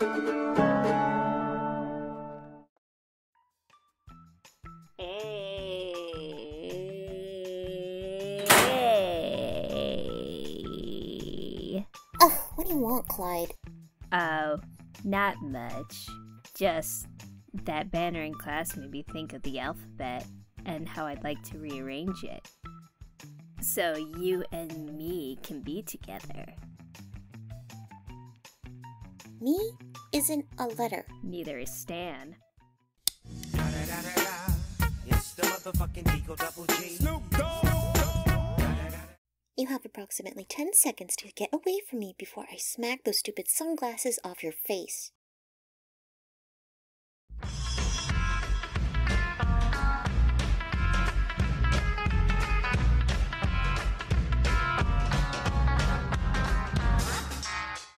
Hey. What do you want, Clyde? Oh, not much. Just that banner in class made me think of the alphabet and how I'd like to rearrange it. So you and me can be together. Me isn't a letter. Neither is Stan. It's the motherfucking Eagle Double G. Snoop Dogg. You have approximately 10 seconds to get away from me before I smack those stupid sunglasses off your face.